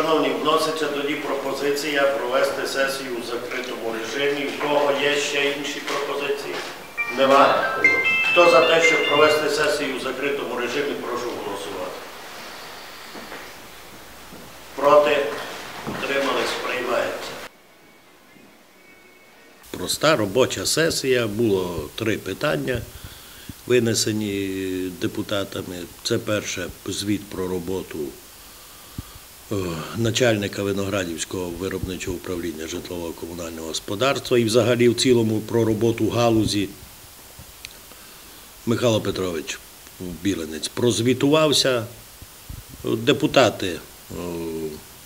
Шановні, вноситься тоді пропозиція провести сесію у закритому режимі. У кого є ще інші пропозиції? Нема. Хто за те, щоб провести сесію у закритому режимі, прошу голосувати. Проти? Утримались? Приймається. Проста робоча сесія. Було три питання, винесені депутатами. Це перше звіт про роботу начальника Виноградівського виробничого управління житлово-комунального господарства і взагалі в цілому про роботу галузі. Михайло Петрович Біленець прозвітувався. Депутати е,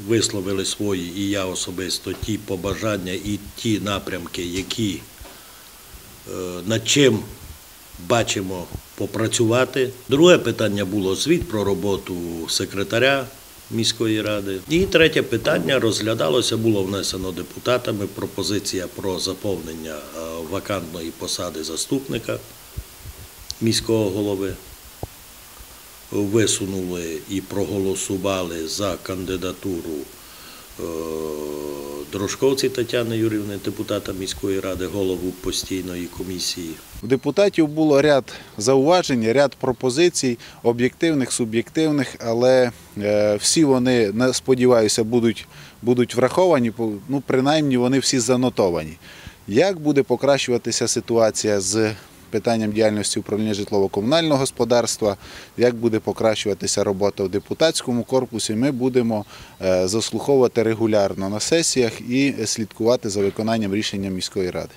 висловили свої, і я особисто, ті побажання і ті напрямки, які е, над чим бачимо попрацювати. Друге питання було звіт про роботу секретаря міської ради. І третє питання розглядалося, було внесено депутатами пропозиція про заповнення е, вакантної посади заступника міського голови. Висунули і проголосували за кандидатуру е, Дрожковці Тетяни Юрівни, депутата міської ради, голову постійної комісії. У депутатів було ряд зауважень, ряд пропозицій, об'єктивних, суб'єктивних, але е, всі вони, сподіваюся, будуть, будуть враховані, ну, принаймні вони всі занотовані. Як буде покращуватися ситуація з питанням діяльності управління житлово-комунального господарства, як буде покращуватися робота в депутатському корпусі, ми будемо е, заслуховувати регулярно на сесіях і слідкувати за виконанням рішення міської ради.